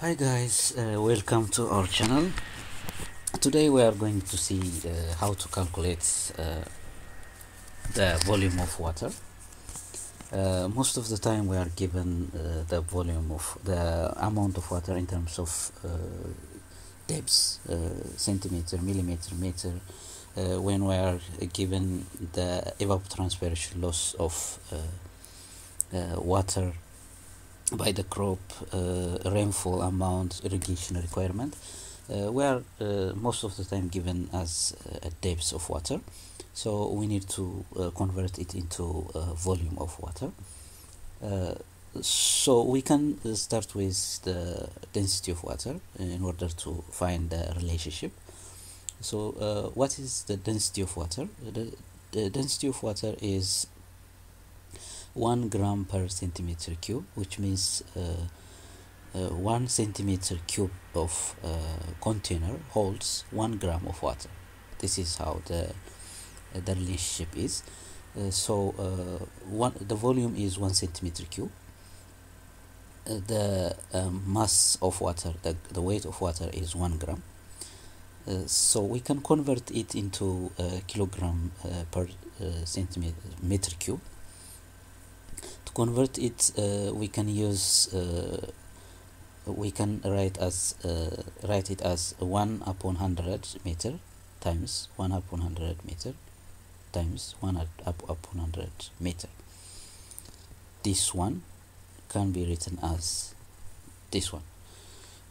Hi guys, uh, welcome to our channel. Today we are going to see uh, how to calculate uh, the volume of water. Uh, most of the time we are given uh, the volume of the amount of water in terms of uh, depths, centimeter, millimeter, meter. When we are given the evapotranspiration loss of water by the crop, uh, rainfall amount, irrigation requirement, uh, we are uh, most of the time given as a depth of water. So we need to convert it into volume of water. So we can start with the density of water in order to find the relationship. So uh, what is the density of water? The, the density of water is 1 gram per centimeter cube, which means uh, uh, 1 centimeter cube of uh, container holds 1 gram of water. This is how the uh, the relationship is. So one the volume is 1 centimeter cube. The um, mass of water, the, the weight of water is 1 gram. Uh, so we can convert it into uh, kilogram uh, per centimeter meter cube convert it uh, we can use uh, we can write as uh, write it as 1 upon 100 meter times 1 upon 100 meter times 1 up, up upon 100 meter. This one can be written as this one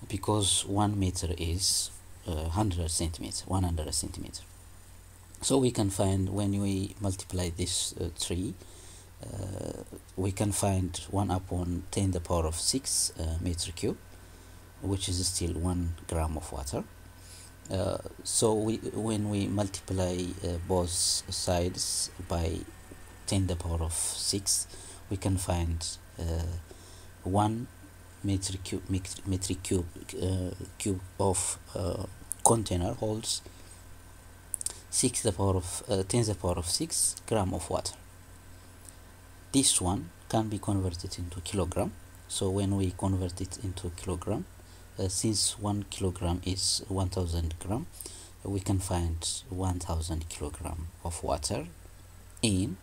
because 1 meter is uh, 100 centimeter 100 centimeter. So we can find when we multiply this uh, 3 uh, we can find 1 upon 10 the power of 6 uh, meter cube which is still 1 gram of water. Uh, so we when we multiply uh, both sides by 10 the power of 6 we can find uh, 1 meter cube metric cube uh, cube of uh, container holds 6 the power of uh, 10 the power of 6 gram of water this one can be converted into kilogram. So when we convert it into kilogram uh, since 1 kilogram is 1000 gram we can find 1000 kilogram of water in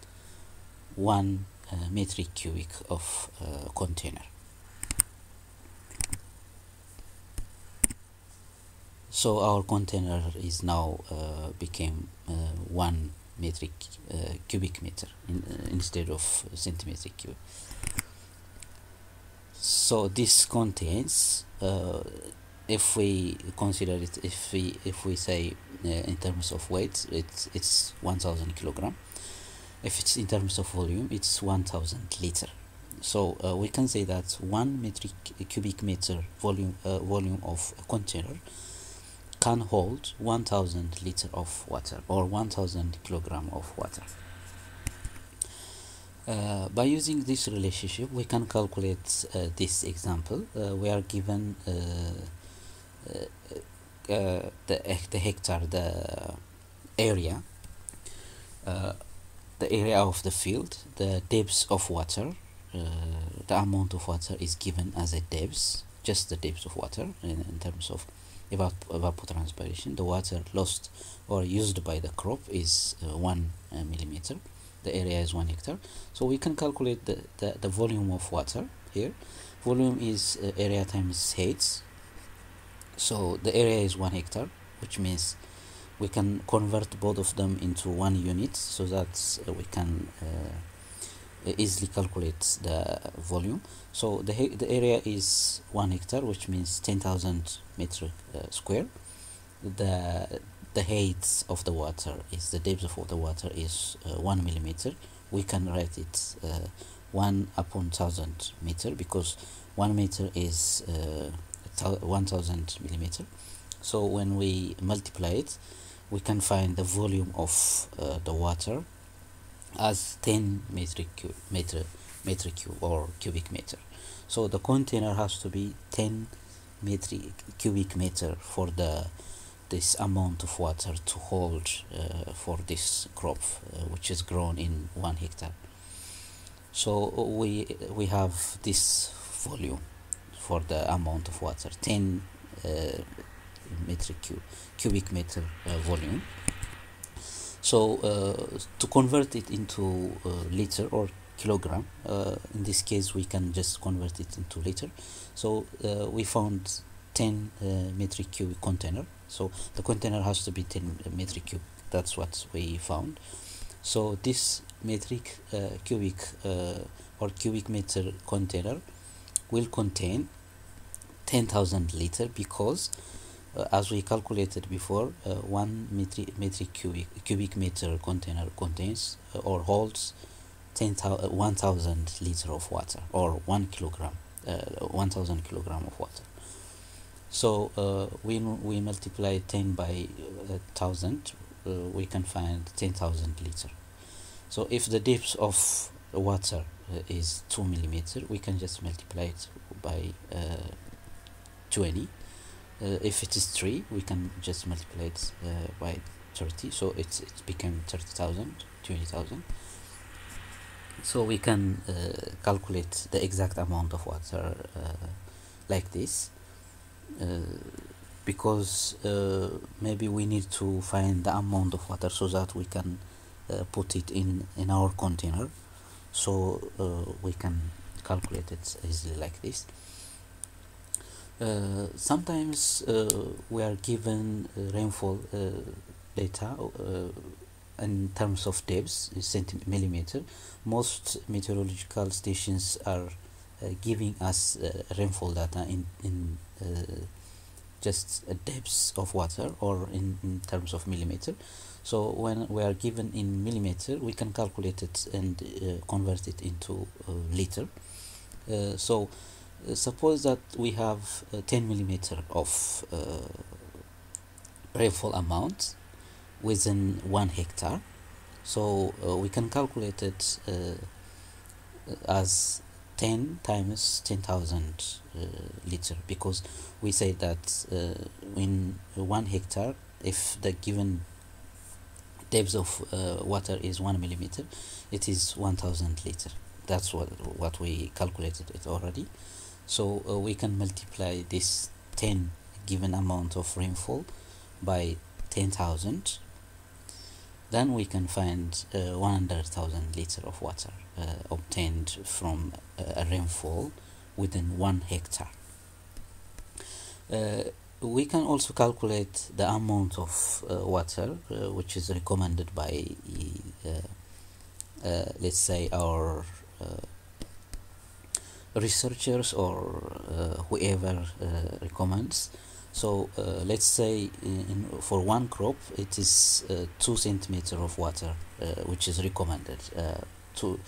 1 uh, metric cubic of uh, container. So our container is now uh, became uh, 1 metric uh, cubic meter in, uh, instead of centimeter cube. So this contains uh, if we consider it if we if we say in terms of weight it's it's 1000 kilogram. If it's in terms of volume it's 1000 liter. So we can say that 1 metric cubic meter volume volume of a container can hold 1000 liter of water or 1000 kilogram of water. Uh, by using this relationship we can calculate uh, this example. Uh, we are given uh, uh, uh, the, the hectare the area the area of the field the depth of water the amount of water is given as a depth just the depth of water in, in terms of evap evapotranspiration. The water lost or used by the crop is uh, 1 uh, millimeter. The area is 1 hectare. So we can calculate the, the, the volume of water here. Volume is uh, area times height so the area is 1 hectare which means we can convert both of them into one unit. So that uh, we can uh, easily calculate the volume. So the, the area is 1 hectare which means 10,000 meter uh, square. The the height of the water is the depth of the water is uh, 1 millimeter. We can write it uh, 1 upon 1000 meter because 1 meter is uh, 1000 millimeter. So when we multiply it we can find the volume of uh, the water as 10 metric cube meter metric cube or cubic meter. So the container has to be 10 metric cubic meter for the this amount of water to hold uh, for this crop uh, which is grown in one hectare. So we we have this volume for the amount of water 10 uh, metric cube cubic meter uh, volume so uh, to convert it into uh, liter or kilogram uh, in this case we can just convert it into liter. So uh, we found 10 uh, metric cubic container. So the container has to be 10 metric cube that's what we found. So this metric uh, cubic uh, or cubic meter container will contain 10,000 liter because uh, as we calculated before uh, one metric, metric cubic, cubic meter container contains uh, or holds 10,000 1000 liter of water or 1 kilogram uh, 1000 kilogram of water. So uh, when we multiply 10 by uh, 1000 uh, we can find 10,000 liter. So if the depth of water uh, is 2 millimeter we can just multiply it by uh, 20 uh, if it is 3 we can just multiply it uh, by 30 so it's it became 30,000 20,000 so we can uh, calculate the exact amount of water uh, like this. Uh, because uh, maybe we need to find the amount of water so that we can put it in in our container. So we can calculate it easily like this uh, sometimes uh, we are given uh, rainfall uh, data in terms of depths centimeter millimeter. Most meteorological stations are giving us rainfall data in in just depths of water or in, in terms of millimeter. So when we are given in millimeter we can calculate it and uh, convert it into uh, liter. Uh, so suppose that we have uh, 10 millimeter of uh, rainfall amount within one hectare. So uh, we can calculate it uh, as 10 times 10,000 uh, liter. Because we say that uh, in one hectare if the given depth of uh, water is 1 millimeter it is 1000 liter. That's what what we calculated it already so uh, we can multiply this 10 given amount of rainfall by 10,000 then we can find uh, 100,000 liter of water uh, obtained from uh, a rainfall within one hectare. Uh, we can also calculate the amount of uh, water which is recommended by, let's say, our researchers or uh, whoever uh, recommends. So uh, let's say in, for one crop it is uh, two centimeter of water uh, which is recommended uh, to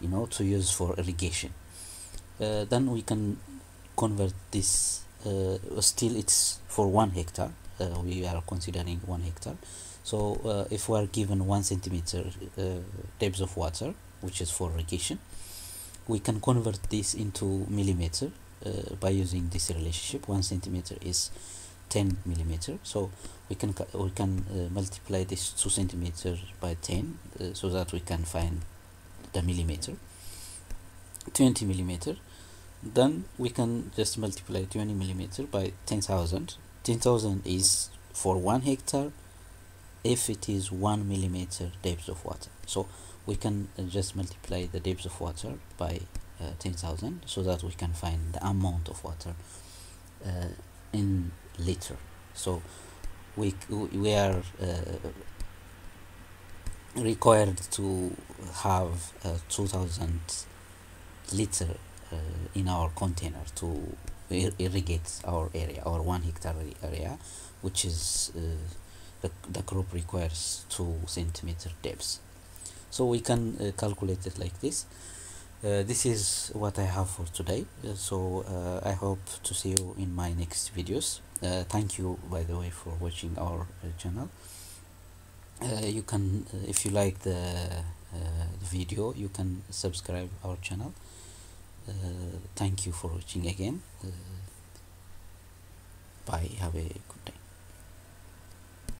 you know to use for irrigation. Then we can convert this. Still, it's for one hectare. We are considering one hectare. So if we are given one centimeter depth of water, which is for irrigation, we can convert this into millimeter uh, by using this relationship. One centimeter is 10 millimeter. So we can ca- we can uh, multiply this 2 centimeter by 10 uh, so that we can find the millimeter. 20 millimeter. Then we can just multiply 20 millimeter by 10,000 10,000 is for 1 hectare if it is 1 millimeter depth of water. So we can just multiply the depth of water by uh, 10,000 so that we can find the amount of water uh, in liter. So we we are uh, required to have uh, 2000 liter uh, in our container to ir- irrigate our area our one hectare area which is uh, the, the crop requires 2 centimeter depth so we can uh, calculate it like this. Uh, this is what I have for today. Uh, so uh, I hope to see you in my next videos. Uh, thank you by the way for watching our uh, channel. You can if you like the video you can subscribe our channel. Thank you for watching again. Bye. Have a good day